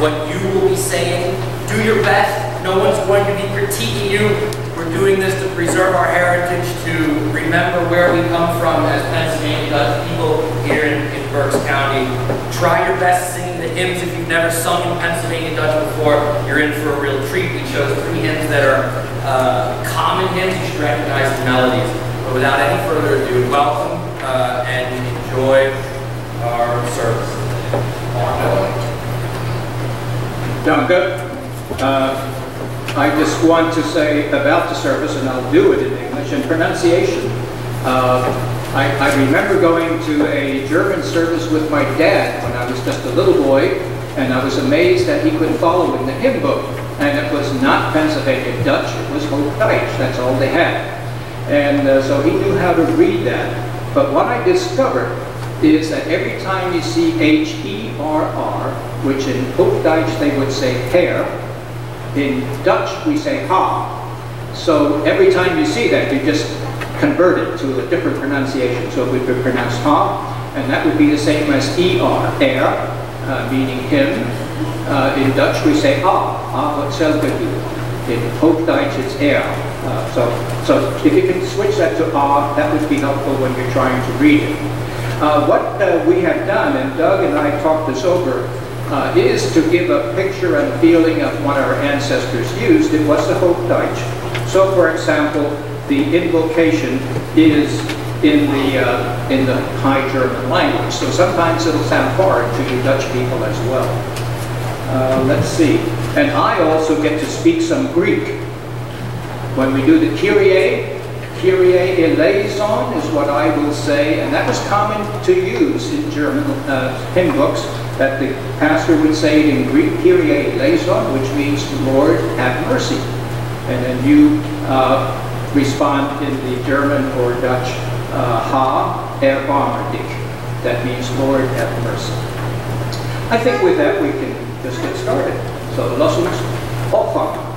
what you will be saying. Do your best. No one's going to be critiquing you. We're doing this to preserve our heritage, to remember where we come from as Pennsylvania Dutch people here in, in Berks County. Try your best singing the hymns. If you've never sung in Pennsylvania Dutch before, you're in for a real treat. We chose three hymns that are uh, common hymns. You should recognize the melodies. But without any further ado, welcome uh, and enjoy our service. Danke. Uh, I just want to say about the service, and I'll do it in English, and pronunciation. Uh, I, I, remember going to a German service with my dad when I was just a little boy, and I was amazed that he could follow in the hymn book. And it was not Pennsylvania Dutch, it was Hochdeutsch, that's all they had. And uh, so he knew how to read that. But what I discovered is that every time you see H-E-R-R, which in Hochdeutsch they would say hair, in Dutch we say ha. So every time you see that, you just convert it to a different pronunciation. So we could pronounce ha, and that would be the same as E-R, air, uh, meaning him. Uh, in Dutch we say ah, ah hetzelfde In Hochdeutsch it's air. Uh, so, so if you can switch that to ah, that would be helpful when you're trying to read it. Uh, what uh, we have done, and Doug and I talked this over, uh, is to give a picture and feeling of what our ancestors used. It was the Hochdeutsch. So, for example, the invocation is in the uh, in the High German language. So sometimes it'll sound hard to you Dutch people as well. Uh, let's see. And I also get to speak some Greek. When we do the Kyrie, Kyrie eleison is what I will say, and that was common to use in German uh, hymn books, that the pastor would say it in Greek, Kyrie eleison, which means, Lord, have mercy. And then you uh, respond in the German or Dutch, uh, Ha erbarme dich. That means, Lord, have mercy. I think with that we can just get started. So, lass uns auffangen.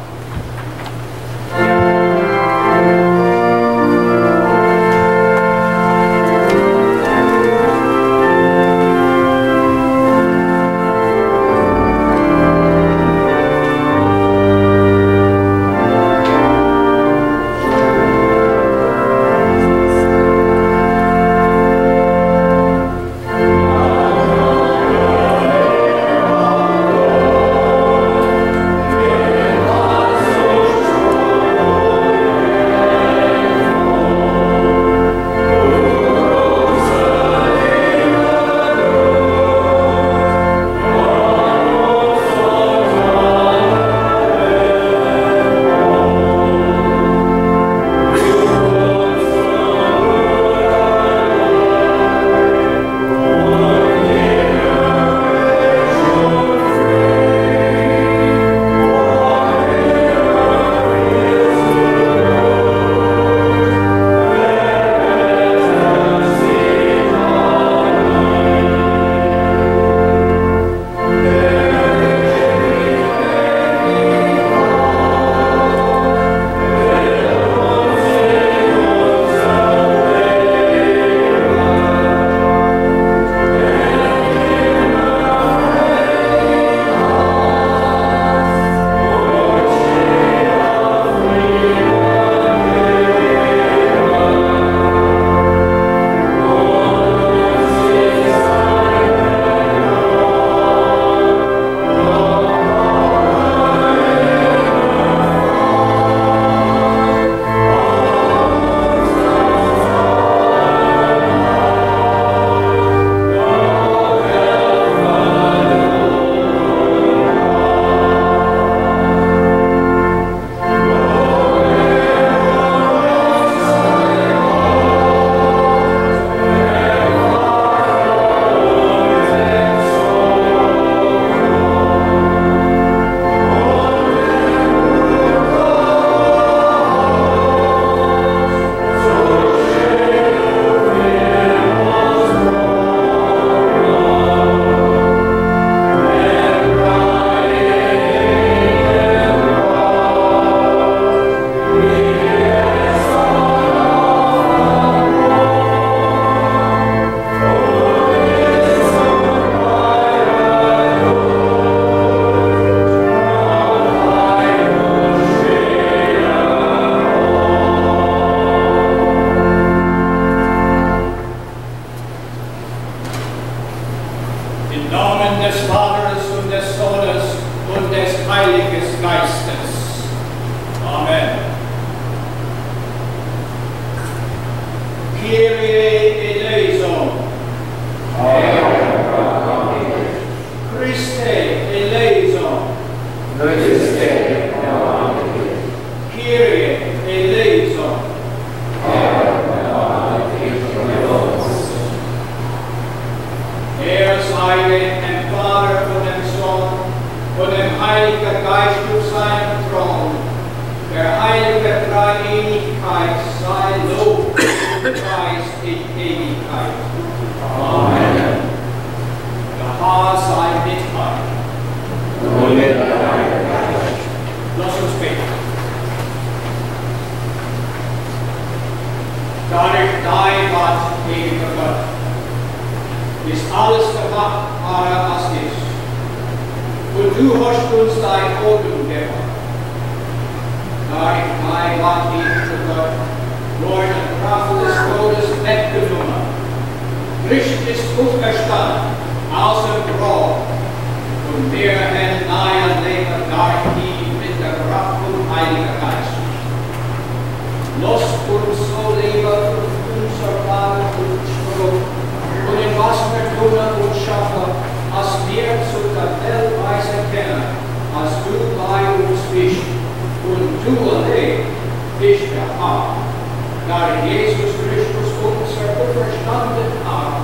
Christus unser Auferstanden hat.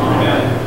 Amen.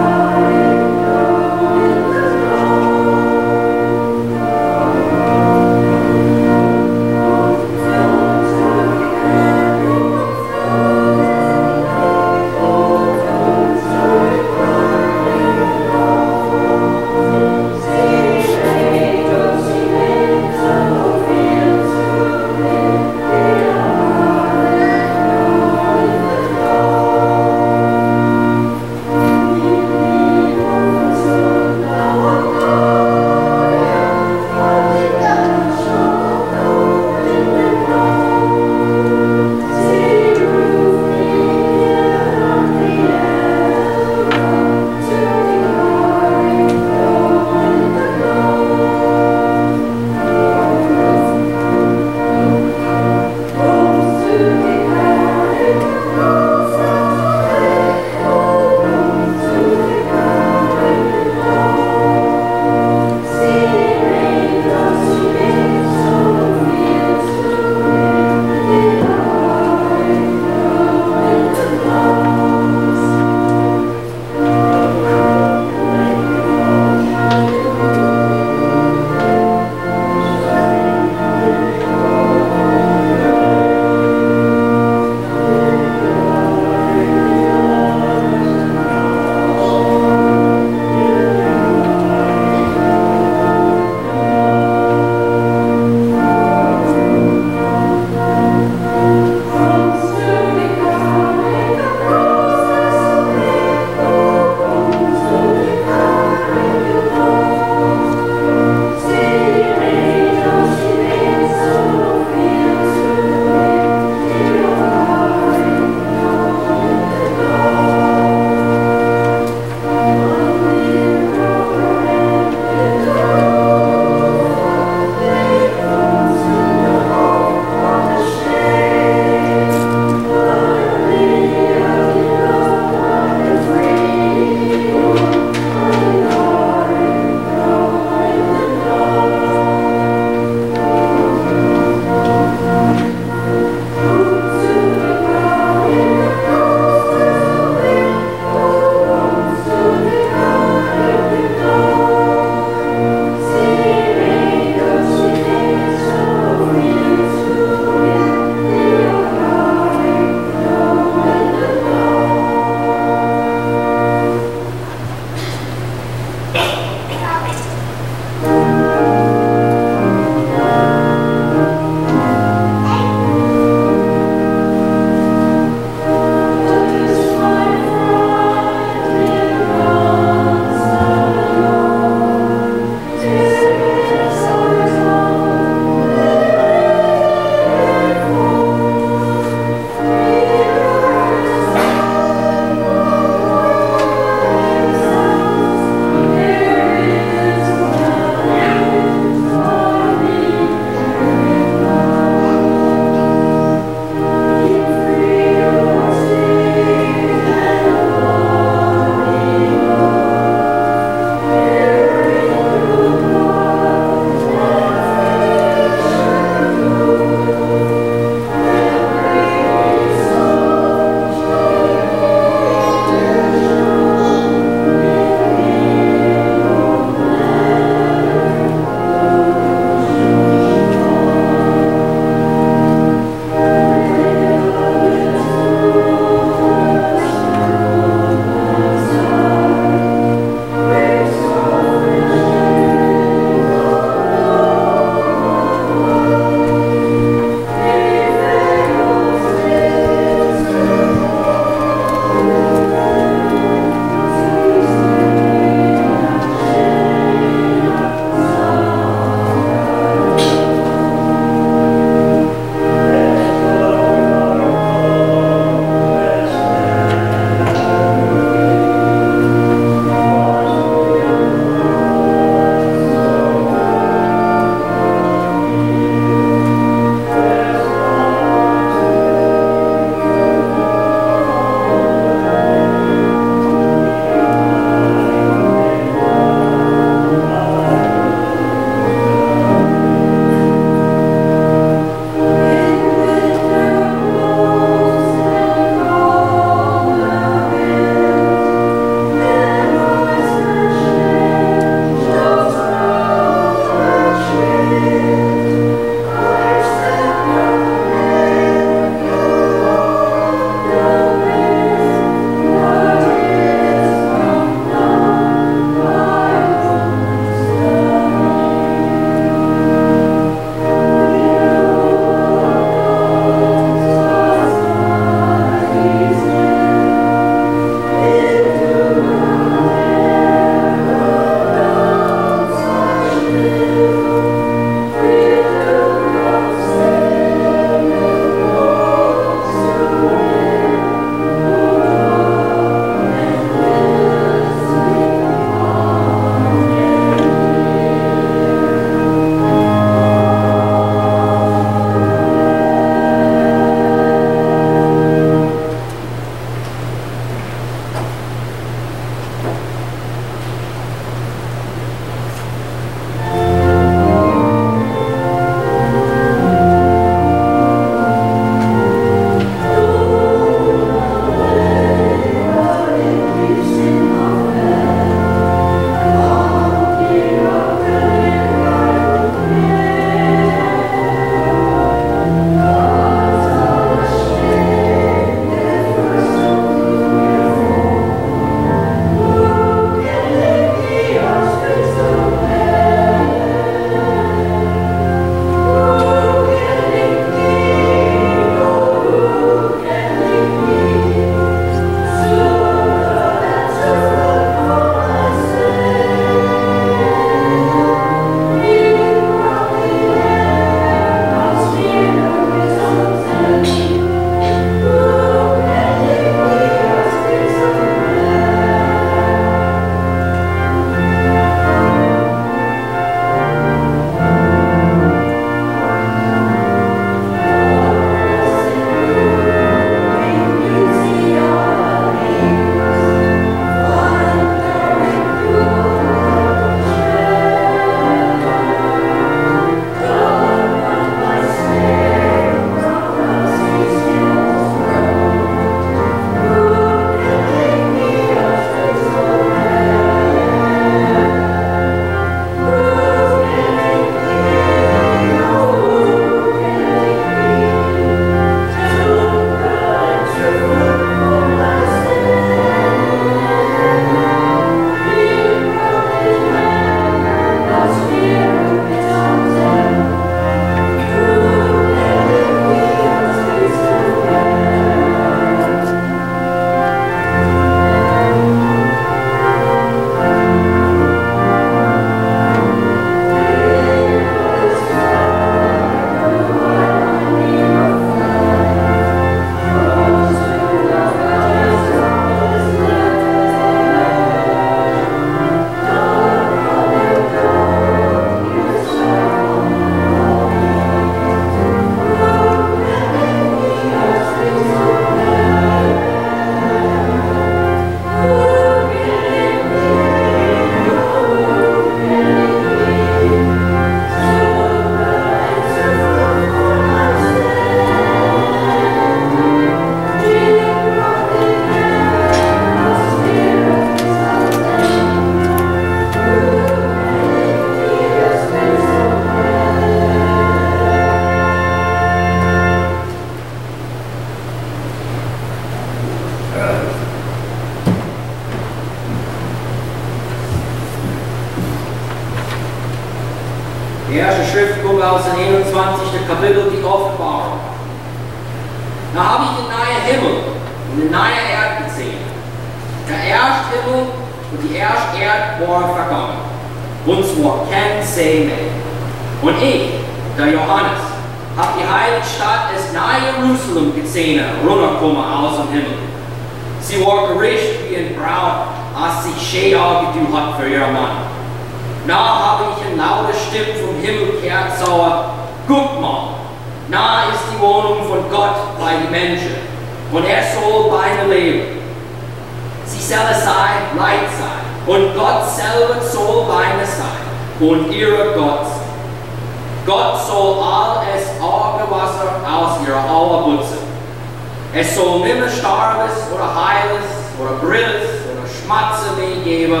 Schmatze mehr geben,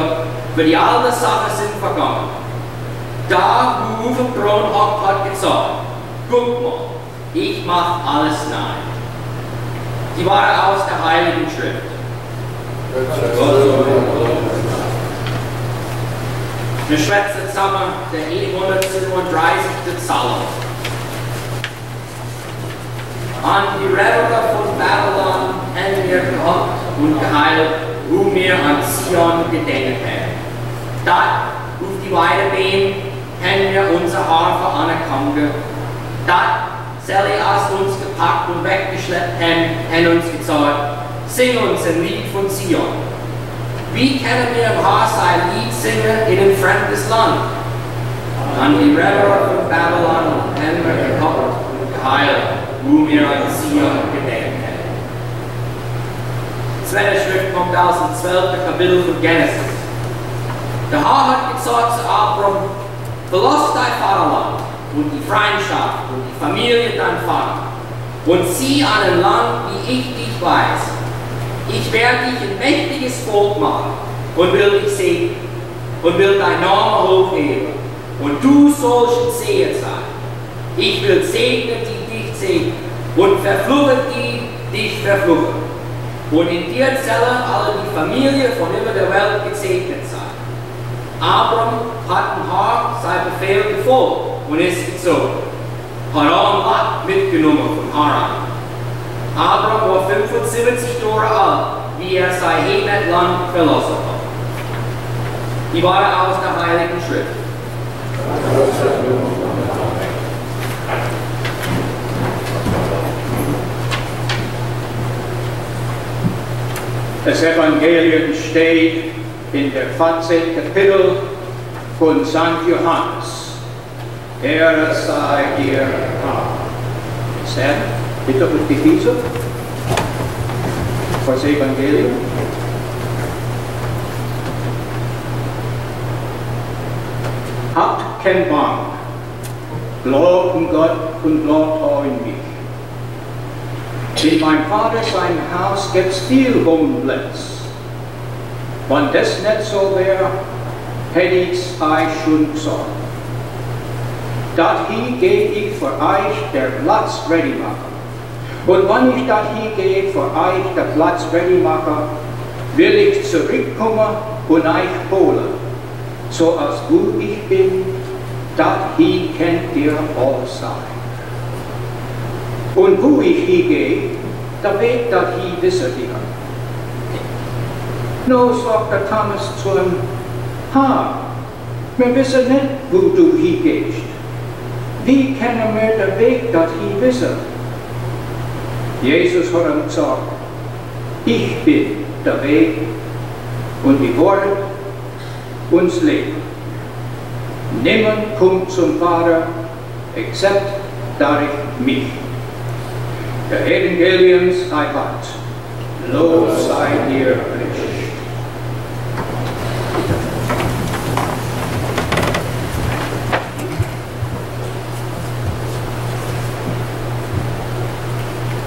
für die alle Sachen sind vergangen. Da, Uwe Braunhock hat gesagt, guck mal, ich mach alles neu. Die waren aus der Heiligen Schrift. Wir schwätzen zusammen der 137. Psalm. An die Rebellen von Babylon haben wir gehabt und geheilt, wo wir an Sion gedenkt haben. Dort auf die Weidebeen haben wir unsere Harfe anerkannt. Dort soll ich aus uns gepackt und weggeschleppt haben, haben uns gesagt, sing uns ein Lied von Sion. Wie können wir im Haus ein Lied singen in ein fremdes Land? An die Rebellen von Babylon haben wir gekocht und geheilt, wo wir an Sion gedenkt haben. Die zweite Schrift kommt aus dem 12. Kapitel von Genesis. Der Herr hat gesagt zu Abram, verlass dein Vaterland und die Freundschaft und die Familie dein Vater und zieh an ein Land, wie ich dich weiß. Ich werde dich ein mächtiges Volk machen und will dich segnen und will dein Name hochheben. Und du sollst ein Seher sein. Ich will segnen, die dich segnen und verfluchen, die dich verfluchen. Und in dir sollen alle die Familie von über der Welt gesegnet sein. Abram hat dem Herr sein Befehl gefolgt und ist gezogen. Haran Lot mitgenommen von Haran. Abram war 75 Jahre alt, wie er sein Heimatland verlassen hat. Die waren aus der Heiligen Schrift. Das Evangelium steht in der 14. Kapitel von St. Johannes. Ehre sei dir, Herr. Bitte mit die Füße. Das Evangelium. Habt kein Bang. Glaubt in Gott und glaubt auch in mich. In meinem Vater sein Haus gibt's viel Wohnplätze. Wenn das nicht so hätte ich's euch schon gesagt. Dahin gehe ich für euch der Platz ready machen. Und wenn ich dahin gehe für euch der Platz ready mache, will ich zurückkommen und euch holen. So als wo ich bin, dahin könnt ihr all sein. Und wo ich hingehe, der Weg dahin wisset ihr. No, sagt der Thomas zu ihm, ha, wir wissen nicht, wo du hingehst. Wie können wir den Weg dorthin wissen? Jesus hat ihm gesagt, ich bin der Weg und die Worte und das Leben. Niemand kommt zum Vater, except durch mich. Der Evangeliums Heimat. Lob sei dir, Christus.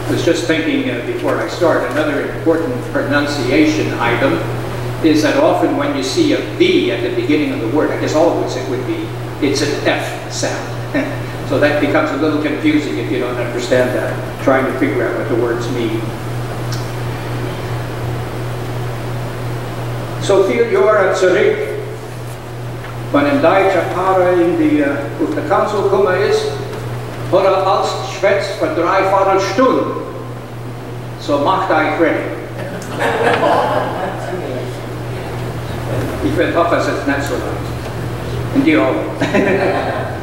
I was just thinking uh, before I start, another important pronunciation item is that often when you see a V at the beginning of the word, I guess always it would be, it's an F sound. so that becomes a little confusing if you don't understand that, trying to figure out what the words mean. So viel Jahre zurück wenn ein deutscher Pfarrer in die, auf der Kanzel gekommen ist, hat er als schwätzt für dreiviertel Stunde. So macht euch ready. ich will hoffen, es ist nicht so lang. Und die auch.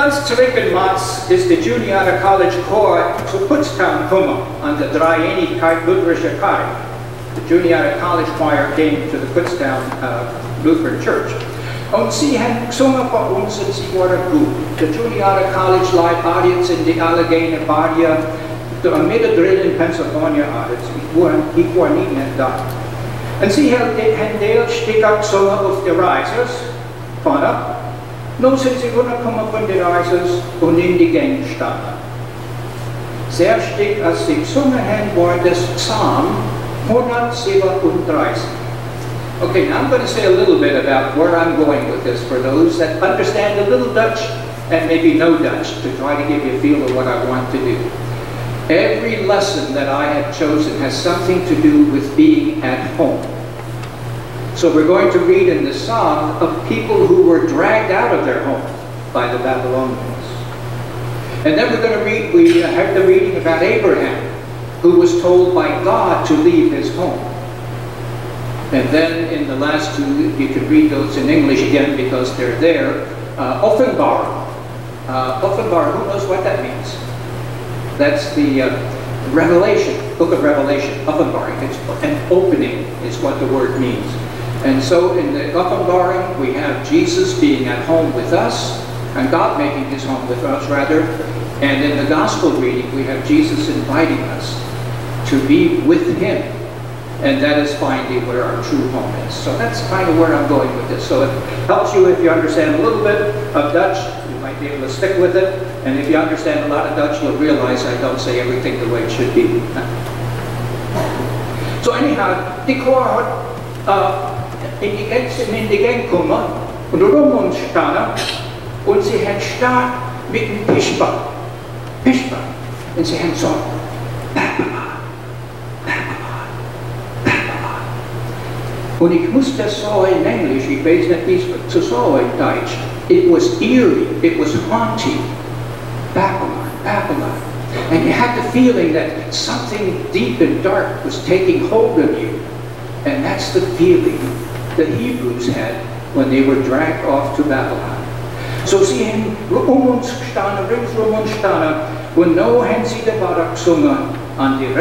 In März ist Junior College Chor zu Kutztown gekommen an der Dreieinigkeit lutherischer Kirche. The Junior College Choir came to the Kutztown uh, Lutheran Church. Und sie haben gesungen bei uns und sie waren. Der Junior College Live Audience in die Allegheny Badia, der mittendrin in Pennsylvania Audience. Ich war, nie mehr da. Und sie haben den Stück gesungen auf die Reisers, vorne. Nun sind sie runtergekommen von den Reisers und in die Gänge gestanden. Sehr Stück, als haben, war das Psalm 137. Okay, now I'm going to say a little bit about where I'm going with this for those that understand a little Dutch and maybe no Dutch to try to give you a feel of what I want to do. Every lesson that I have chosen has something to do with being at home. So we're going to read in the Psalm of people who were dragged out of their home by the Babylonians. And then we're going to read, we have the reading about Abraham, who was told by God to leave his home. And then in the last two, you can read those in English again because they're there. Uh, Offenbar. Uh, Offenbar, who knows what that means? That's the uh, Revelation, book of Revelation, Offenbaring. It's an opening is what the word means. And so in the Offenbaring, we have Jesus being at home with us, and God making his home with us, rather. And in the Gospel reading, we have Jesus inviting us to be with him and that is finding where our true home is. So that's kind of where I'm going with this. So it helps you if you understand a little bit of Dutch, you might be able to stick with it, and if you understand a lot of Dutch, you'll realize I don't say everything the way it should be. So anyhow, hat äh, in die Gang gekommen und rum uns standen und sie hat stark mit dem Pischbach, Pischbach, und sie haben so, Und ich muss das so in Englisch, ich weiß nicht, wie es zu so in Deutsch. It was eerie, it was haunting. Babylon, Babylon. And you had the feeling that something deep and dark was taking hold of you. And that's the feeling the Hebrews had when they were dragged off to Babylon. So sie haben um uns gestanden, ringsum uns no haben sie Barak gesungen, an die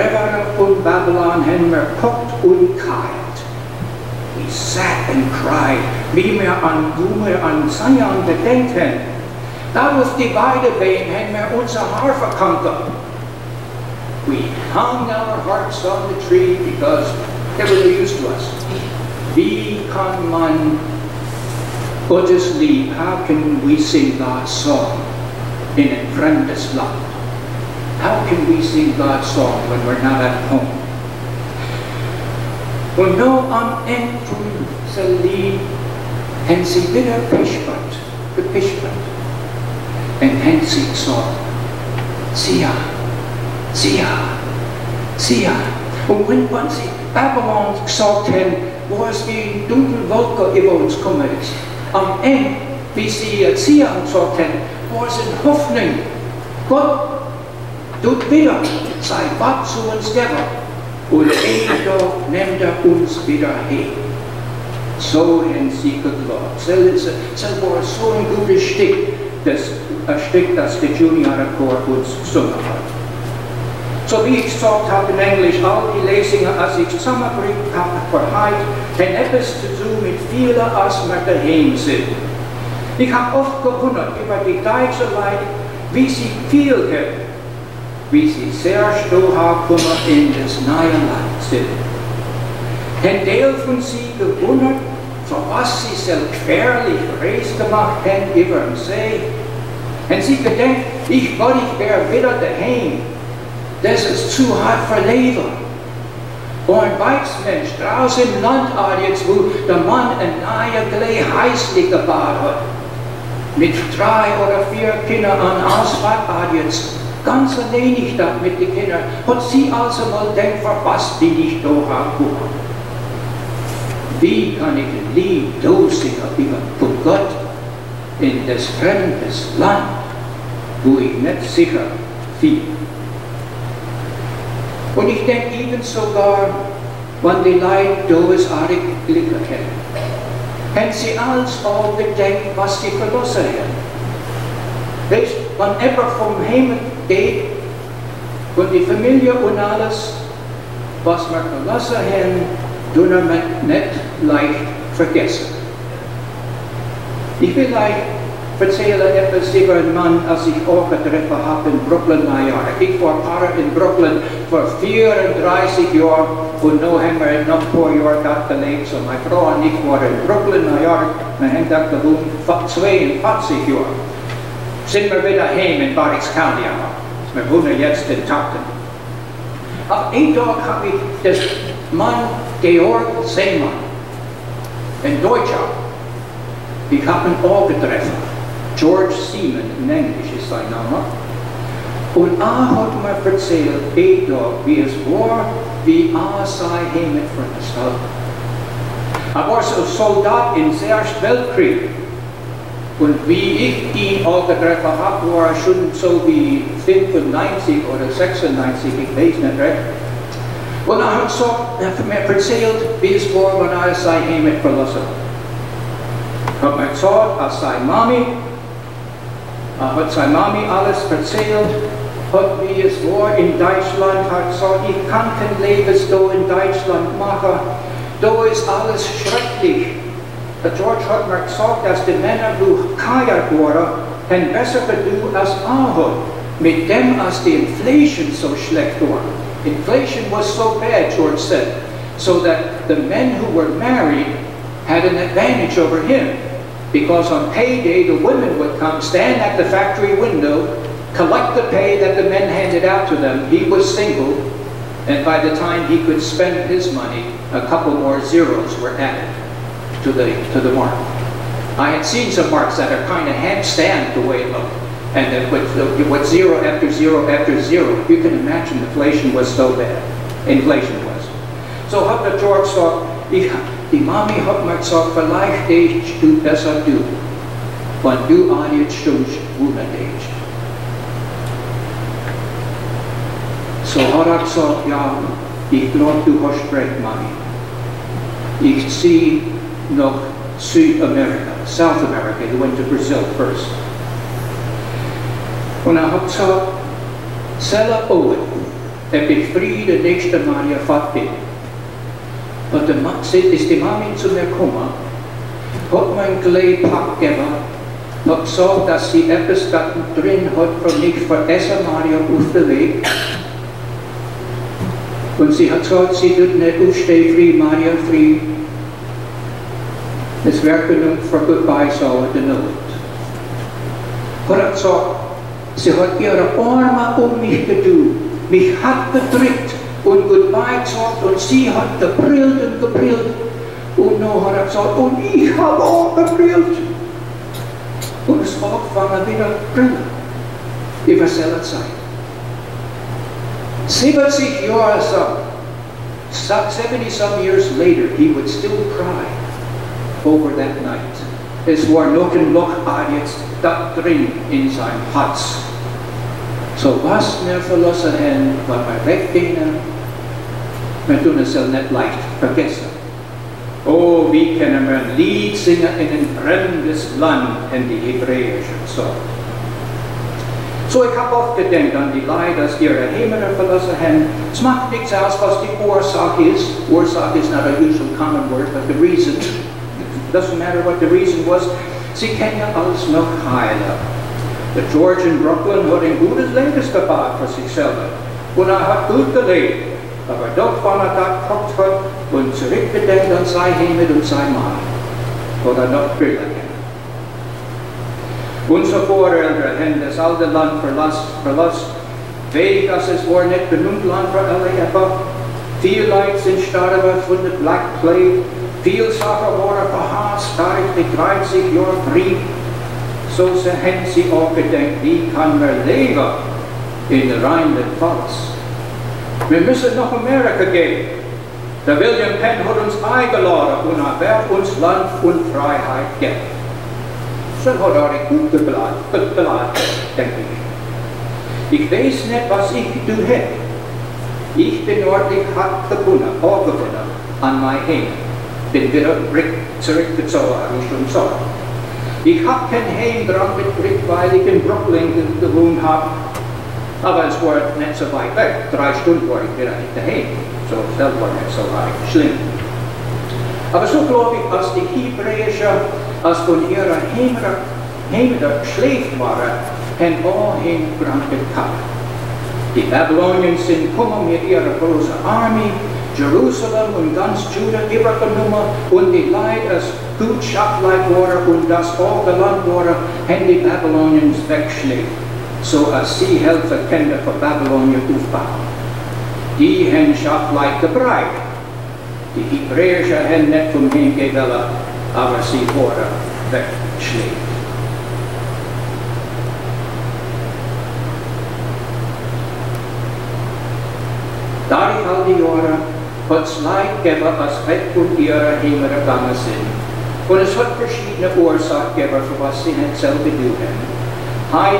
von Babylon haben wir guckt und kalt. We sat and cried, wie wir an Blume an Zion gedenken. Da was die beide Beine, haben wir unser Haar verkankt. We hung our hearts on the tree because they were no use to us. Wie kann man Lieb, how can we sing God's song in a fremdes Land? How can we sing God's song when we're not at home? Und nå am enten så li hen si bitter pishpat, the pishpat, and hen si så, sia, sia, sia. Und wenn man sie Babylon gesagt wo es die dunkle Wolke über uns kommen ist, am Ende, wie sie Zion gesagt hen, wo es in Hoffnung, Gott tut wieder sein Wort zu uns geben. Und Edo nimmt er uns wieder hin. So haben sie geglaubt. Das war so ein gutes Stück, das, ein Stück, das der Junior Chor uns gesungen hat. So wie ich gesagt habe in Englisch, all die Lesungen, als ich zusammenbringe habe für heute, haben etwas zu tun mit vielen, als wir daheim sind. Ich habe oft gewundert über die deutsche Leute, wie sie viel haben wie sie sehr stohakommen in das neue Land sind. Ein Teil von sie gewundert, für was sie so querlich Reis gemacht haben über den See. Und sie gedenkt, ich wollte, ich wäre wieder daheim. Das ist zu hart für Leben. Und ein Weißmensch draußen im Land jetzt, wo der Mann ein neuer Glee heißlich gebaut hat, mit drei oder vier Kindern an Ausfahrt jetzt, ganz alleinig da mit den Kindern. Und sie also mal denkt, was bin ich da angekommen. Wie kan ik een lied doorzingen über voor God in des fremdes Land, wo ich nicht sicher fiel? Und ich denke even sogar, wenn die Leute does arig Glück kennen, haben sie alles auch gedenkt, was sie verlassen haben. Weißt, wann etwa vom Himmel geht, und die Familie und alles, was wir verlassen haben, tun wir nicht leicht vergessen. Ich will euch erzählen etwas über einen Mann, als ich auch getroffen habe in Brooklyn, York. Ich war Pfarrer in Brooklyn vor 34 Jahren und nun haben wir noch ein paar Jahre dort gelebt. So meine Frau und ich waren in Brooklyn, York. Wir haben dort gewohnt 42 Jahre. Sind wir wieder heim in Barracks County. Wir wohnen jetzt in Tartan. Auf einen Tag habe ich das Mann Georg Seemann, ein Deutscher. Ich habe ihn auch getroffen. George Seaman in English ist sein Name. Und er hat mir erzählt, Tag, wie es war, wie er sei heim von der Stadt. Er war so Soldat im Ersten Weltkrieg. Und wie ich ihn auch getroffen habe, war er schon so wie 95 oder 96, ich weiß nicht recht. Und er hat, so, er hat mir erzählt, wie es war, wenn er sein Heimat verlassen hat. Er hat mir gesagt, als seine Mami, er seine Mami alles erzählt, hat wie es war in Deutschland, hat gesagt, ich kann kein Leben so in Deutschland machen, da ist alles schrecklich. Der George hat mir gesagt, dass die Männer durch Kajak waren, haben besser getan als Ahoi, mit dem, als die Inflation so schlecht war. Inflation was so bad, George said, so that the men who were married had an advantage over him. Because on payday, the women would come, stand at the factory window, collect the pay that the men handed out to them. He was single, and by the time he could spend his money, a couple more zeros were added to the, to the mark. I had seen some marks that are kind of handstand the way it looked. And then with, with zero after zero after zero, you can imagine inflation was so bad. Inflation was. So George gesagt, ich, die Mami hat mir gesagt, vielleicht ich du besser du, wenn du an jetzt stimmst, wunderlich. So hat er gesagt, ja, ich glaube, du hast recht, Mami. Ich ziehe nach Südamerika, South America. He went to Brazil first. Und er hat gesagt, Sella Owen, er befriedet nächste Mal ihr Vater. Und der Mann, ist die Mami zu mir gekommen, hat mir ein Gleipack gegeben, hat gesagt, dass sie etwas da drin hat für mich für Essen Maria auf den Weg. Und sie hat gesagt, sie tut nicht aufstehen, frei, Maria, frei. Es wäre genug für Goodbye, so in der Not. Hat gesagt, Sie hat ihre Arme um mich getan, mich hat gedrückt und Goodbye gesagt und sie hat gebrillt und gebrillt. Und nun hat er gesagt, und ich habe auch gebrillt. Und es war fangen wieder brillen. Über selbe Zeit. 70 Jahre so, 70 some years later, he would still cry over that night. Es war noch ein Loch jetzt da drin in seinem Herz. So was wir weggehen, wir tun es ja nicht leicht vergessen. Oh, wie können wir ein Lied singen in ein fremdes Land, in die hebräischen Song. So, ich habe oft gedacht an die Leute, dass ihre Himmel verlassen haben. Es macht nichts aus, was die Ursache ist. Ursache is not a usual common word, but the reason. It doesn't matter what the reason was. Sie kennen ja alles noch heiler. Der George in Brooklyn hat ein gutes Lebensgebaut für sich selber. Und er hat gut gelebt. Aber doch, wenn er da geguckt hat und zurückgedenkt an sein Himmel und sein Mann, hat er noch kennen. Unsere Voreltern haben das alte Land verlassen. verlassen. Wenig, dass es war nicht genug Land für alle etwa. Viele Leute sind gestorben von der Black Plague. Viele Sachen waren verhasst, da ich die 30 Jahre Krieg. So haben sie auch gedacht, wie kann man leben in Rheinland-Pfalz? Wir müssen nach Amerika gehen. Der William Penn hat uns eingeladen und er wird uns Land und Freiheit geben. So hat er gut beladen, denke ich. Ich weiß nicht, was ich tun hätte. Ich bin ordentlich hart gebunden, aufgebunden an mein Heim. Bin wieder zurückgezogen, Richtung Sonne. Ich habe kein Heim dran gekriegt, in Brooklyn gewohnt habe. Aber es war nicht so weit weg. Drei Stunden war ich wieder daheim. So, das war nicht so weit schlimm. Aber so glaube ich, als die Hebräische, als von ihrer Heimat schläft waren, haben all Heimbrand gehabt. Die Babylonier sind gekommen mit ihrer großen Armee, Jerusalem und ganz Juda übergenommen und die Leute als gut schaffleid waren und das all the Land waren, haben die Babylonier wegschlägt, so als sie helfen können für Babylonier aufbauen die hen schaffelijk gebruikt. Die Hebreersche hen net vom willen, aber sie worden wegschlägt. Daar ik al die jaren het slijk gegeven als weg von ihrer Himmel gegangen sind. Und es hat verschiedene Ursachen gegeben, für was sie nicht selber tun Hij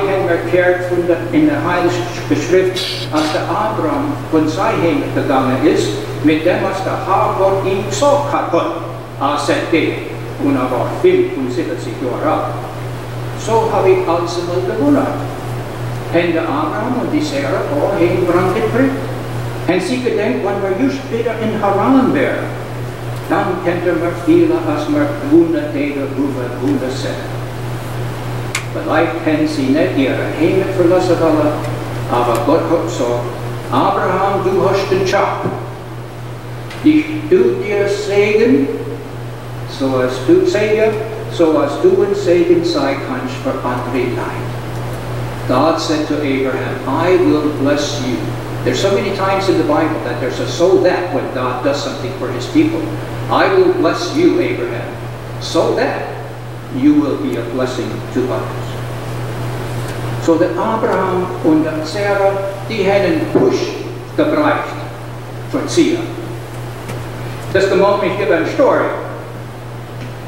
heeft von der, in der Heiligen Schrift, als der Abraham von seinem gegangen ist, mit dem, was der Herrgott ihm gesagt hat, als er geht. Und er war 75 Jahre alt. So habe ich also mal gewundert. Haben der Abraham und die Sarah auch hingebracht gekriegt. Und sie gedenkt, wann wir just wieder in Haran wären, dann könnten wir viele, als Wunder tegen über Wunder sehen. Vielleicht können sie nicht ihre Heimat verlassen wollen, aber Gott hat gesagt, Abraham, du hast den Job. Ich tu dir Segen, so als du Segen, so als du ein Segen sein kannst für andere Leute. God said to Abraham, I will bless you. There's so many times in the Bible that there's a so that when God does something for his people. I will bless you, Abraham, so that you will be a blessing to others. So that Abraham und Sarah, die haben Push gebraucht für sie. Das gemacht mich über eine Story.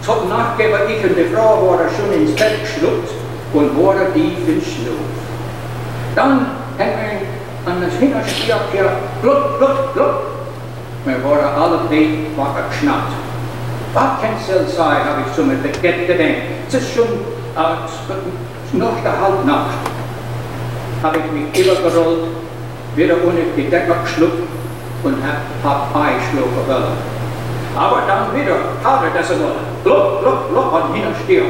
Zum Nachgeben, ich und die Frau waren schon ins Bett geschluckt und waren tief in Schlaf. Dann haben an das Hinterstier hier, blut, blut, blut. Wir waren alle beide wacker geschnappt. Was kann es sein, habe ich zu mir gedacht. Es ist schon äh, noch der Halbnacht. Habe ich mich übergerollt, wieder ohne die Decke geschluckt und habe hab einschlafen wollen. Aber dann wieder habe das wollen. Blub, blub, blub und hinterstier.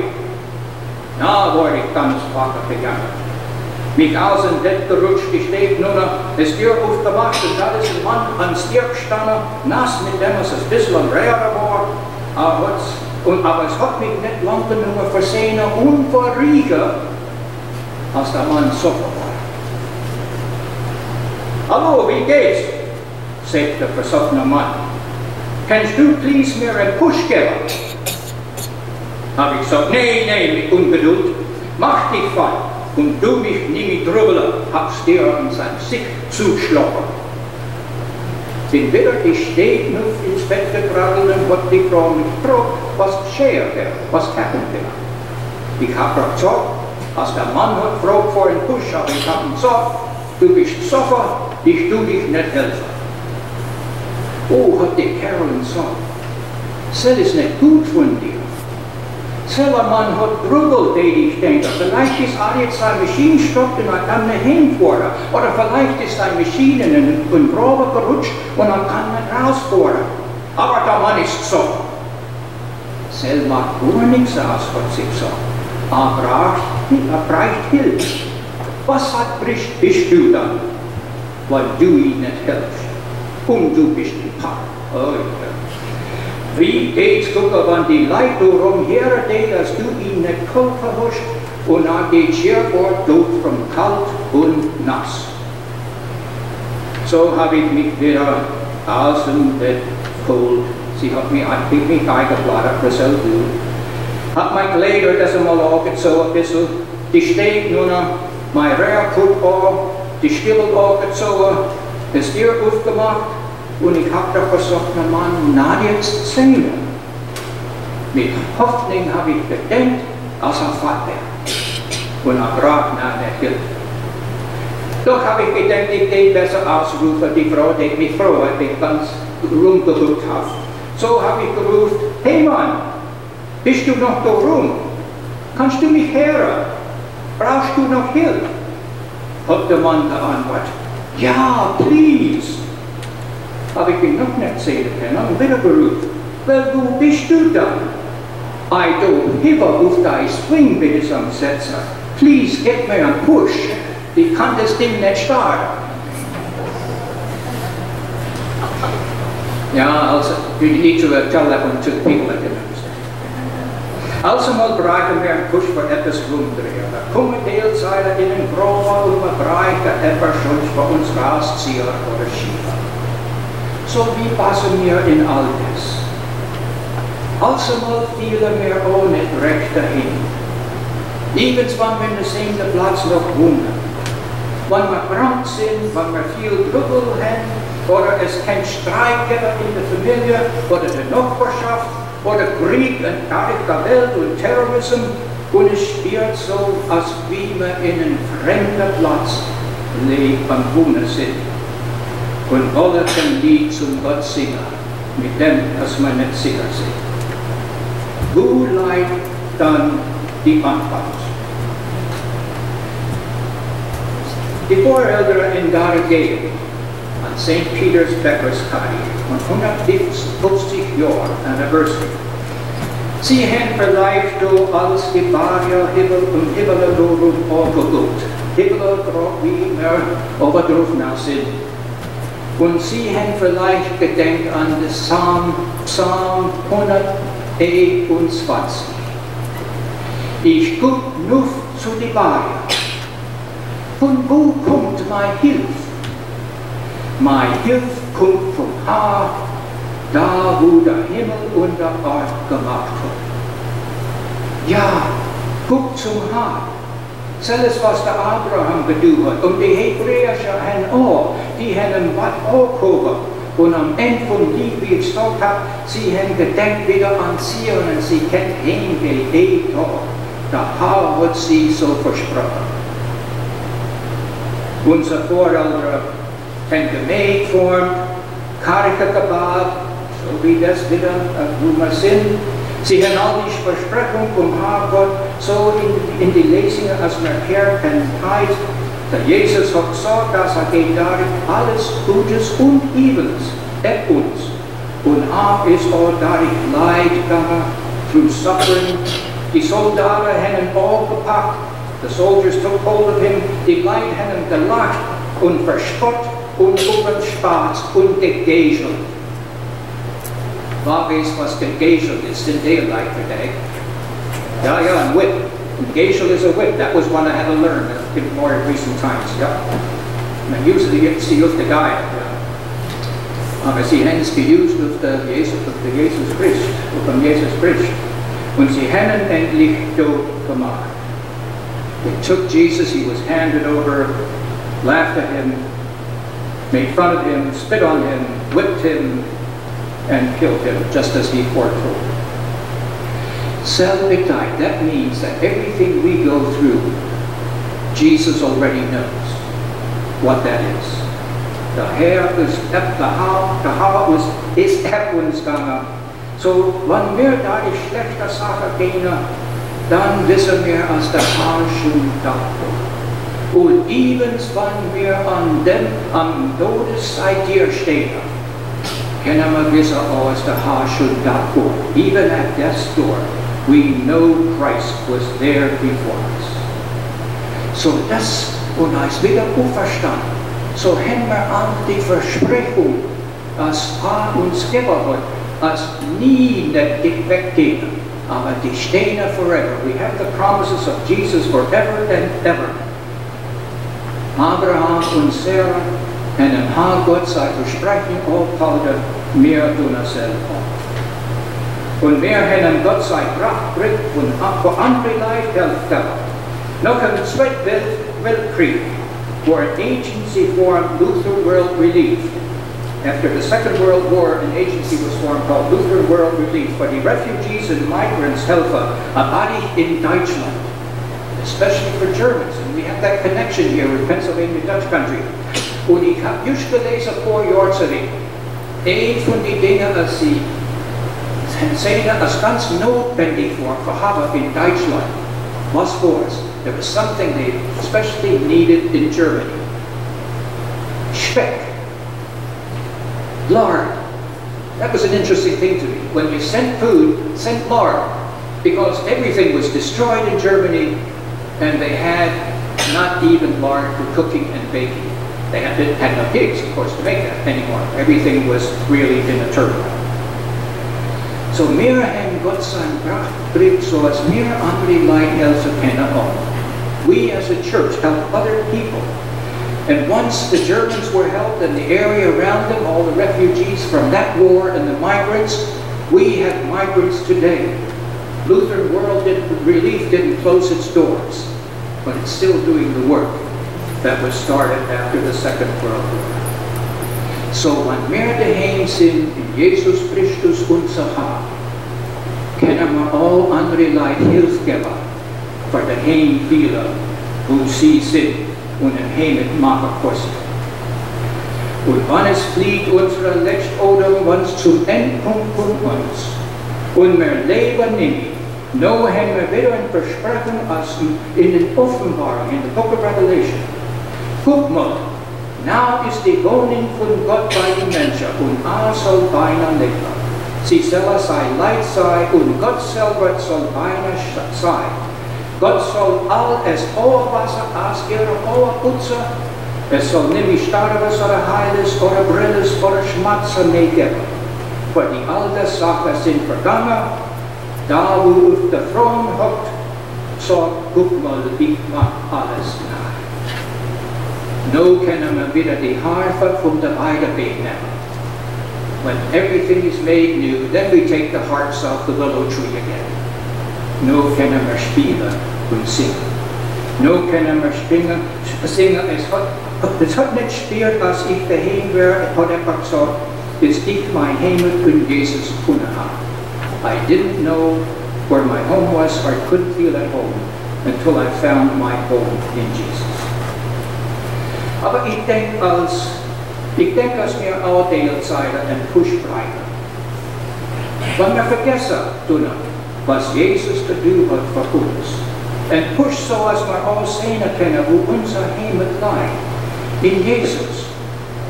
Na, wurde ich ganz wacker gegangen. Mich aus dem Bett gerutscht, ich stehe nur noch, das Tür aufgemacht und da ist ein Mann ans Tier gestanden, nass mit dem, was ein bisschen Räder war. Aber es, und, aber es hat mich nicht lang genug versehen und verriechen, als der Mann so war. Hallo, wie geht's? sagt der versoffene Mann. Kannst du please mir einen Push geben? Habe ich gesagt, nee, nee, mit Ungeduld. Mach dich frei und du mich nie mit drüber, hab's dir an sein Sick zuschlagen bin wieder gestegen auf ins Bett getragen und hat die Frau mich gefragt, was geschehen wäre, was happened wäre. Ich habe gesagt, als der Mann hat gefragt vor dem Busch, aber ich habe ihm gesagt, du bist Sofa, ich tu dich nicht helfen. Oh, hat die Carolyn gesagt, das ist nicht gut von dir. Selber man hat Rügel, die ich denke. Vielleicht ist jetzt eine Maschine stoppt und er kann nicht hinfahren. Oder vielleicht ist eine Maschine in den Probe gerutscht und er kann nicht rausfahren. Aber der Mann ist so. Selber macht gar nichts aus, hat sie gesagt. Er braucht, er braucht Hilfe. Was hat bricht, bist du dann? Weil du ihm nicht hilfst. Und du bist ein Paar. Oh, ja. Wie geht's gucken, wenn die Leute rumher, dass du ihnen nicht geholfen hast, und dann geht's hier fort durch vom kalt und nass. So habe ich mich wieder aus dem Bett geholt. Sie hat mich, mich, mich eingeplant, das soll du. Hat mein Kleider das einmal angezogen, ein bisschen. Die steht nur noch, mein Rehrkut an, die Stiefel angezogen, das Tier aufgemacht, Und ich habe doch gesagt, na Mann, na jetzt singen. Mit Hoffnung habe ich gedenkt, ein Vater. Und er nach der Hilfe. Doch habe ich gedacht, ich gehe besser ausrufen, die Frau, die mich froh hat, ich ganz rumgeguckt habe. So habe ich gerufen, hey Mann, bist du noch da rum? Kannst du mich hören? Brauchst du noch Hilfe? Hat der Mann geantwortet, ja, please. Können und wieder gerufen, well, wo bist du dann? I don't have a auf dein Swing, bitte am Setzer. Please, get me a push. Ich kann das Ding nicht starten. Ja, also, you need to uh, tell that one to the people that didn't understand. Also mal bereiten wir einen Push für etwas. Da kommen Teilzeile in den Grober und man bereitet etwas schon für uns rausziehen oder schieben. So wie passen wir in all das? Also mal fielen wir auch nicht recht dahin. Irgendwann, wenn wir sehen, der Platz noch wundern. Wenn wir krank sind, wenn wir viel Trubel haben, oder es kein Streit gibt in der Familie, oder der Nachbarschaft, oder Krieg und der Welt und Terrorismus, und es spielt so, als wie wir in einem fremden Platz leben am Wohnen sind. Und alle ein Lied zum Gott singen, mit dem, dass wir nicht sicher sind. Wo leid dann die Antwort? Die Voreltern in Garagea an St. Peter's Bäckerskai on 150 Jahr Anniversary. Sie haben vielleicht do als die Barrier Himmel und um Himmel rum aufgeguckt. Himmel wie wir aber drauf nach sind. Und Sie haben vielleicht gedenkt an den Psalm, Psalm 121. Ich guck nur zu die Barrier. Von wo kommt meine Hilfe? Meine Hilfe kommt vom Haar, da wo der Himmel und der Erde gemacht hat. Ja, guck zum Haar. Selbst was der Abraham getan hat. Und die Hebräer haben auch, die haben was auch gehoben. Und am Ende von die, wie ich gesagt habe, sie haben gedenkt wieder an sie und sie können hingehen, jeden Tag. Der Herr hat sie so versprochen. Unser Voreltern haben Gemäht formt, Karike gebaut, so wie das wieder, wo wir sind. Sie haben all die Versprechungen vom Herrgott so in, in die Lesungen, als gehört haben, heißt, der Jesus hat gesagt, dass er geht darin alles Gutes und Übles, er uns. Und er ist auch darin Leid gegangen, through suffering. Die Soldaten haben ihn gepackt, The soldiers took hold of him, die Leute haben gelacht und verspott und überspatzt und gegäschelt. Weiß, was ist in their life today? Yeah, yeah, and whip. And gäschel is a whip. That was one I had to learn in more recent times. Yeah. Men usually it's used the guy. Aber sie haben es geused der Jesus, auf Jesus Christ, auf dem Jesus Christ. Und sie haben endlich tot gemacht. They took Jesus, he was handed over, laughed at him, made fun of him, spit on him, whipped him, and killed him, just as he foretold. Self-ignite, that means that everything we go through, Jesus already knows what that is. The hair is, up, the Haar, the Haar was, ist Erdungsganger. So, wann wir die schlechte Sache gehen, dann wissen wir, als der Haar schon da. Und evens, wann wir an dem, am Todesseitier stehen, war. Even at death's door, we know Christ was there before us. So das, und als wieder auferstanden, so haben wir an die Versprechung, als er uns gegeben hat, als nie nicht weggehen. aber die stehen forever. We have the promises of Jesus forever and ever. Abraham und Sarah en een haar Gott sei versprechen ophouden meer doen als zelf. Und wir haben Gott sei Kraft bringt und für andere Leute helfen. Noch ein Zweiter Weltkrieg, wo ein Agency for Luther World Relief. After the Second World War, an agency was formed called Lutheran World Relief for the refugees and migrants helfen, a body in Deutschland, especially for Germans. And we have that connection here with Pennsylvania Dutch country. Just gelesen vor Jahr zurück, een van die dingen als sie sehen als ganz notwendig für haben in Deutschland was was there was something they especially needed in Germany. Speck. Lard. That was an interesting thing to me. When you sent food, sent lard. Because everything was destroyed in Germany and they had not even lard for cooking and baking. They had, had no pigs, of course, to make that anymore. Everything was really in a turmoil. So meer en God zijn kracht brengt zoals meer andere lijnhelsen kennen ook. We as a church help other people. And once the Germans were helped and the area around them, all the refugees from that war and the migrants, we have migrants today. Lutheran World Relief didn't close its doors, but it's still doing the work that was started after the Second World War. So wanneer de heim sind in Jesus Christus unser Herr, können wir all andere Leid Hilfe geben, für de heim viele, wo sie sind und im Heimat machen kosten. Und wann es flieht unsere Lechtodem uns zum Endpunkt von uns, und wir leben nicht, no haben wir wieder ein Versprechen als in den Offenbarung, in the book of Revelation. Guck mal, now is die Wohnung von Gott bei den Menschen und alles soll beinahe leben. Sie soll sein Leid sein und Gott selber soll beinahe sein. Gott soll all es Ohrwasser aus ihrer Ohr putzen. Es soll nämlich Starres oder Heiles oder Brilles oder Schmatzer mehr geben. Für die alte Sachen sind vergangen. Da wo auf der Thron hockt, so guck mal, ich mach alles nach. No Harfe von der Weidebee nehmen. When everything is made new, then we take the hearts off the willow tree again. No spielen und singen. No können wir springen, singen. Es hat, es hat nicht gespielt, als ich daheim war, es hat einfach gesagt, ist ich mein Heimat in Jesus gefunden habe. I didn't know where my home was or couldn't feel at home until I found my home in Jesus. Aber ich denke als, ich denke, als wir alle Teilzeiten ein Push bleiben. Wenn wir vergessen tun, was Jesus getan hat für uns. Ein Push so, als wir alle sehen können, wo unser Heimat liegt. In Jesus.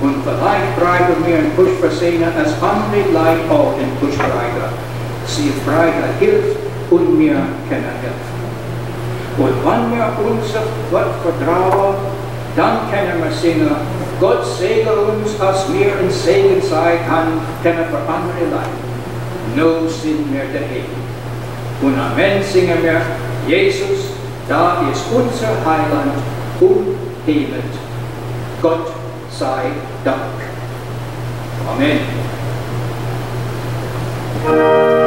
Und vielleicht bleiben wir ein Push versehen, als andere Leute auch ein Push bleiben. Sie fragen Hilfe und wir können helfen. Und wenn wir unser Gott vertrauen, dann können wir singen, Gott segne uns, als wir ein Segen sein kann, können für andere leiden. No sind wir daheim. Und am Ende singen wir, Jesus, da ist unser Heiland Heimat. Gott sei Dank. Amen. Amen.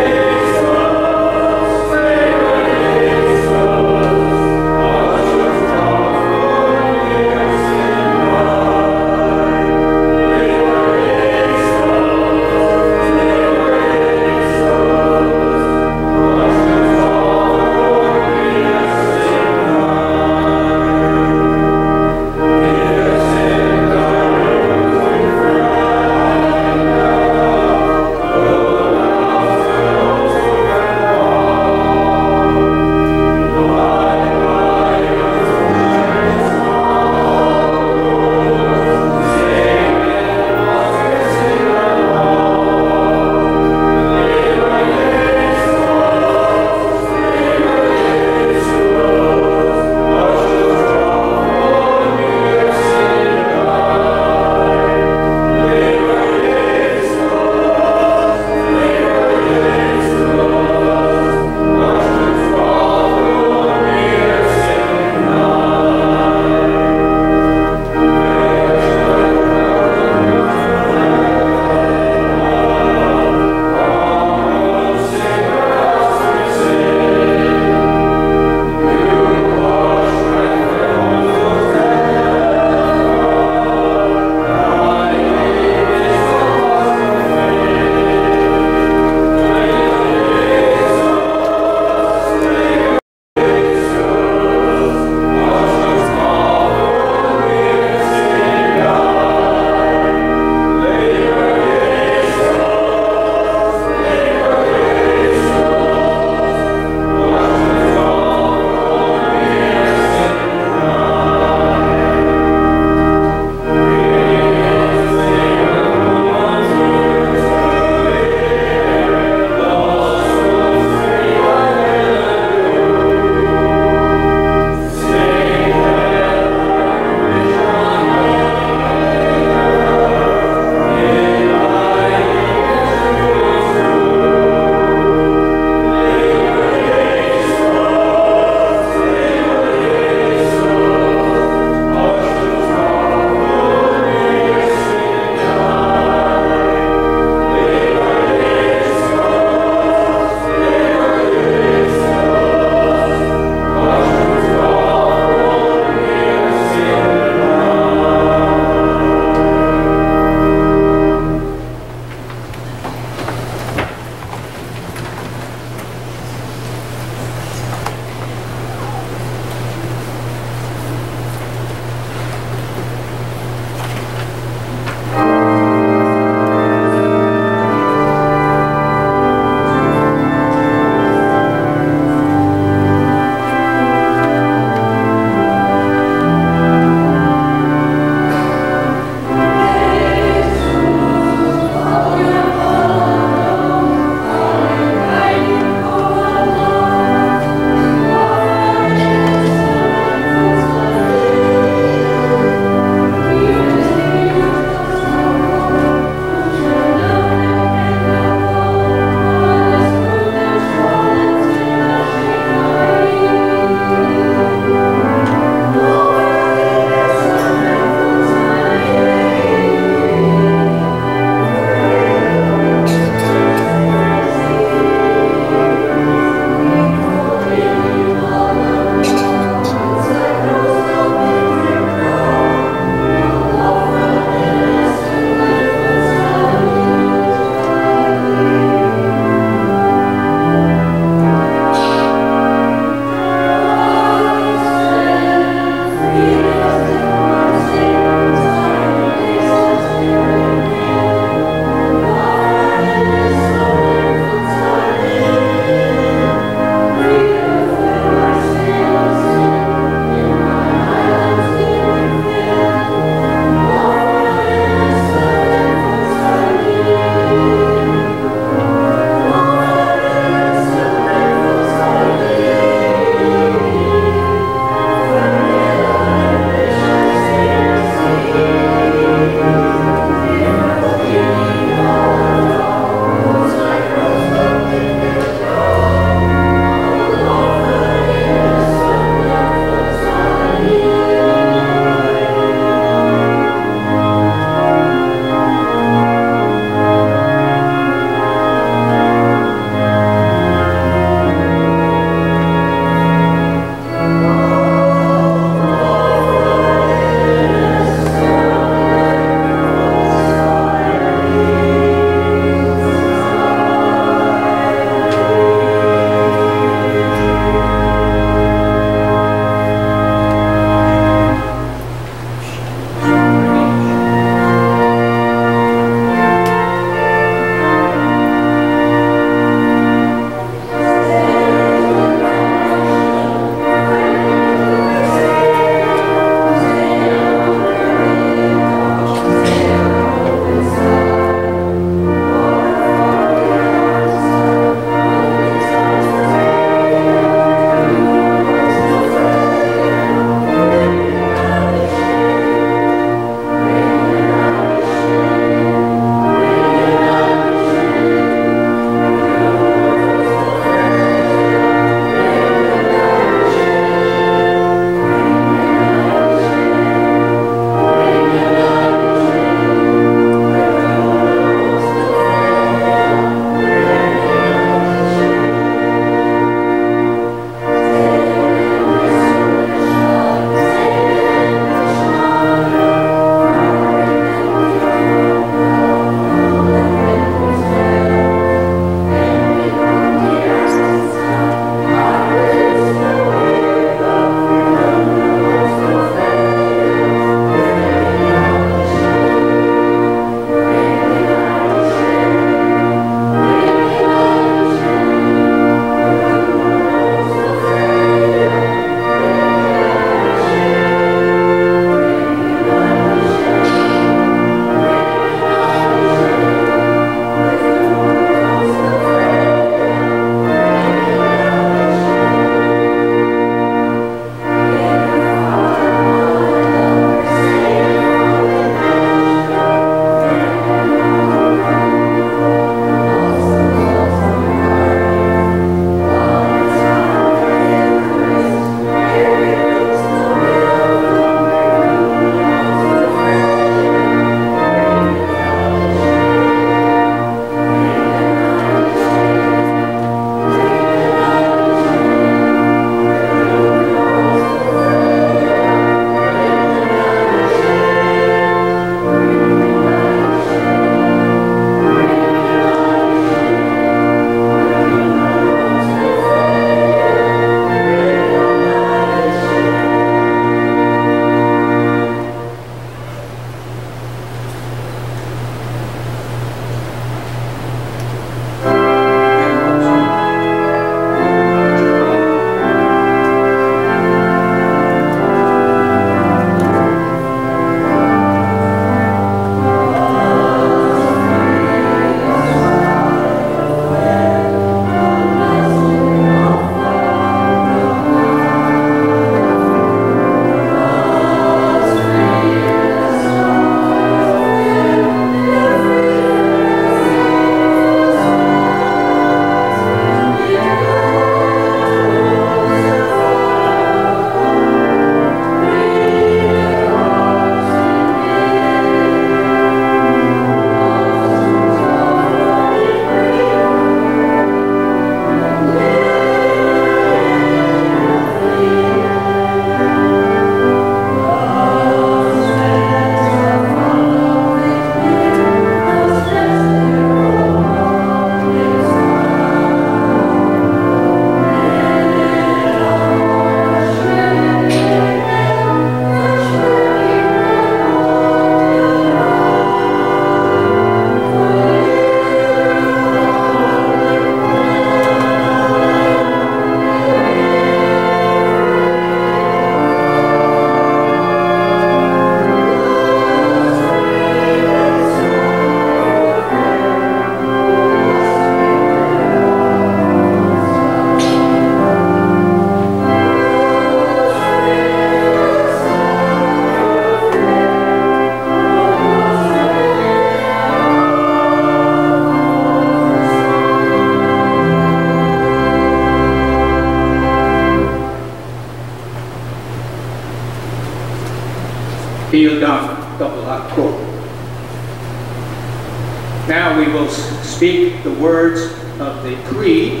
Words of the creed,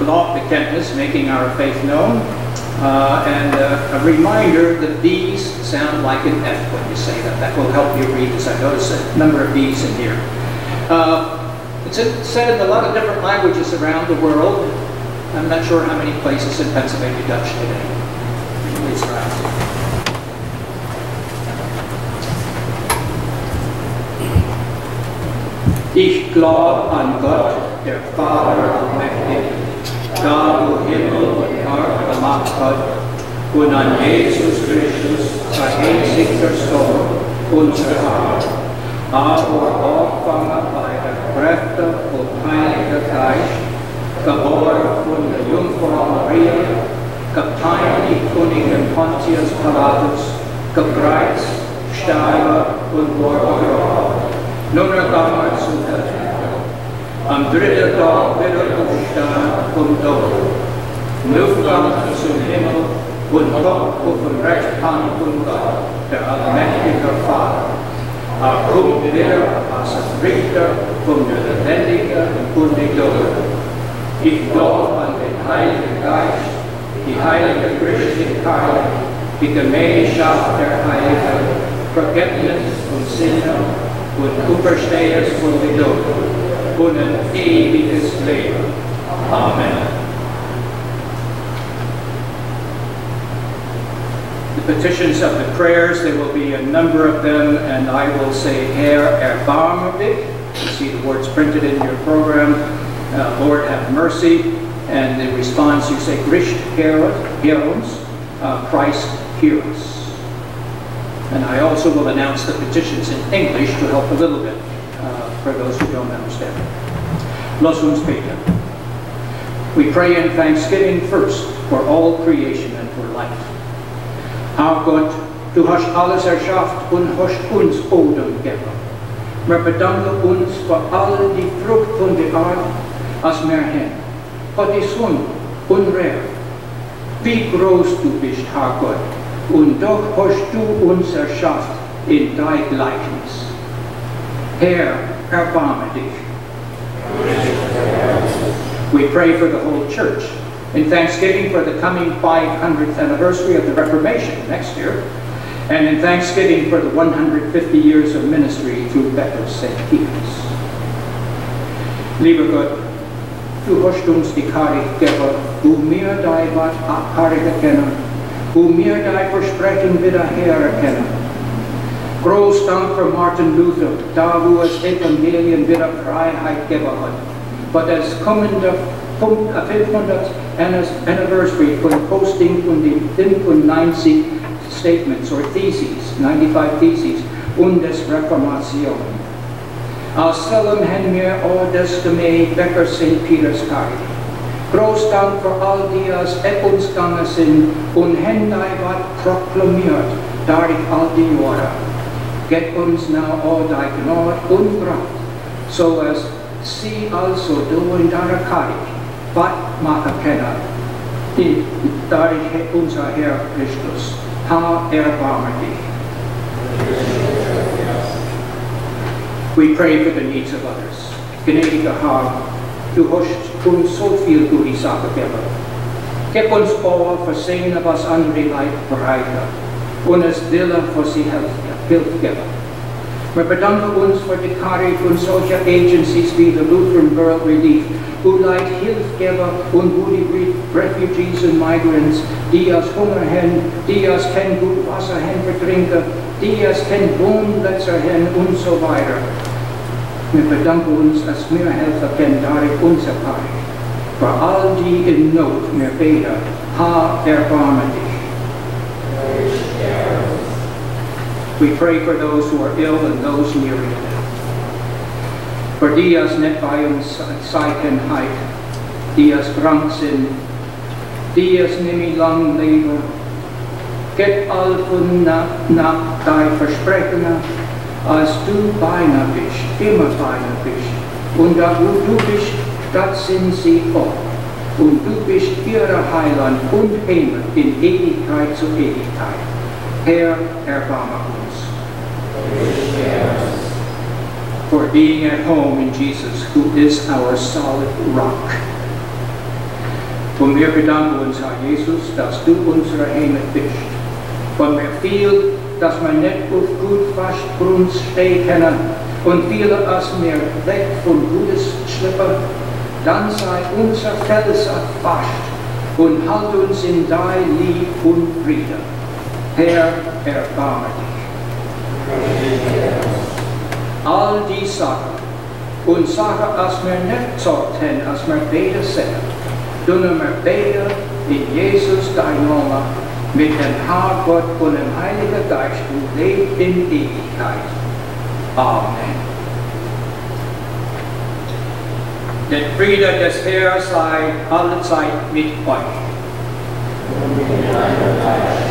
Glaubbekenntnis, making our faith known, uh, and uh, a reminder that these sound like an F when you say that. That will help you read this. I notice a number of B's in here. Uh, it's said in a lot of different languages around the world. I'm not sure how many places in Pennsylvania Dutch today. It's around. Ich glaub an Gott, der Vater allmächtig, da du Himmel und Erde gemacht hast, und an Jesus Christus, sein einzigster Sohn, unser Herr, aber aufgefangen bei der Kräfte und Heiliger Geist, geboren von der Jungfrau Maria, gepeinigt Königin Pontius Pilatus, gekreuzt, sterben und wurde Nummer damals zu Am dritten Tag wieder aufstehen vom Tod. Aufgang zum Himmel und Gott auf dem rechten Hand von Gott, der allmächtige Vater. Er kommt wieder als ein Richter von der Lebendigen und die Toten. Ich glaube an den Heiligen Geist, die heilige Christlichkeit, die Gemeinschaft der Heiligen, Vergebnis und Sinne und Auferstehers von den Toten und ein ewiges Leben. Amen. The petitions of the prayers, there will be a number of them, and I will say, Herr, erbarme dich. You see the words printed in your program. Uh, Lord, have mercy. And the response, you say, Christ, hear us. Uh, Christ, hear us. And I also will announce the petitions in English to help a little bit for those who don't understand. Los uns beten. We pray in thanksgiving first for all creation and for life. Our God, du hast alles erschafft und hast uns Odem gegeben. Wir bedanken uns für all die Frucht von der Art, als wir haben. Für die Sonne und Rehr. Wie groß du bist, Herr Gott, und doch hast du uns erschafft in dein Gleichnis. Herr, erbarme dich. We pray for the whole church in thanksgiving for the coming 500th anniversary of the Reformation next year, and in thanksgiving for the 150 years of ministry through Bethel St. Peter's. Lieber Gott, du hast uns die Karik gegeben, du mir dein Wort Karik erkennen, hoe meer dein Versprechen wieder Groß Dank für Martin Luther, da wo es Evangelien wieder Freiheit gegeben hat. as das kommende 500th anniversary von Posting von den 95 Statements or Theses, 95 Theses, und des Reformation. Salem haben wir all das gemäht Becker St. Peter's Card. Groß Dank für all die, als uns gegangen sind und Händai wat proklamiert, dadurch all die Jahre. Get uns now all dein Gnade so as also du in deiner die dadurch unser Herr Christus. Erbarme dich. We pray for the needs of others. Gnädiger Herr, du hast uns so viel gute Sache. Gib uns all seine, was andere Leid bereiten und es Wille für sie Hilfe geben. Wir bedanken uns für die Karte von solcher Agencies wie the Lutheran World Relief, who Leid Hilfe geben und wo die Refugees und Migrants, die aus Hunger haben, die aus kein gut Wasser haben vertrinken, die aus kein Wohnplätze haben und so weiter. Wir bedanken uns, wir helfen können, dadurch unser Pari. Für all die in Not, wir beten, ha, erbarme dich. We pray for those who are ill and those nicht bei uns Zeichen heit, die als krank sind, die als nicht lang leben, Gib all von nach, nach dein Versprechen, als du beinahe bist, immer beinahe bist. Und da wo du bist, das sind sie auch. Und du bist ihre Heiland und Himmel in Ewigkeit zu Ewigkeit. Herr, erbarme uns. For being at home in Jesus, who is our solid rock. Und wir bedanken uns, Herr Jesus, dass du unsere Heimat bist. Und mir viel, dass wir nicht auf gut fast Grund stehen können und viele als wir weg von Gutes schlippen, dann sei unser Fels erfasst und halt uns in dein Lieb und Friede. Herr, erbarme dich. All die Sachen und Sachen, als wir nicht sollten, als wir beide sind, tun wir beide in Jesus dein Name mit dem Herrgott und dem Heiligen Geist und lebt in Ewigkeit. Amen. Der Friede des Herrn sei alle Zeit mit euch. Sei mit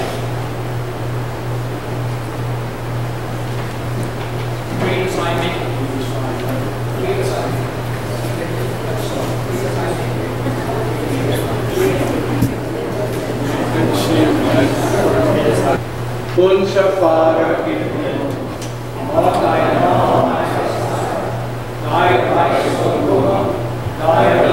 Unser Vater im Himmel, dein Name dein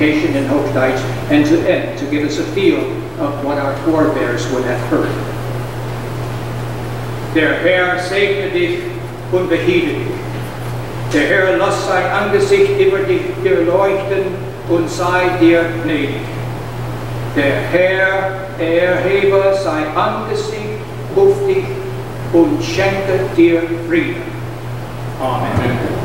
invocation in Hochdeutsch and to end to give us a feel of what our forebears would have heard. Der Herr segne dich und behiele dich. Der Herr lass sein Angesicht über dich leuchten und sei dir gnädig. Der Herr erhebe sein Angesicht auf dich und schenke dir Frieden. Amen. Amen.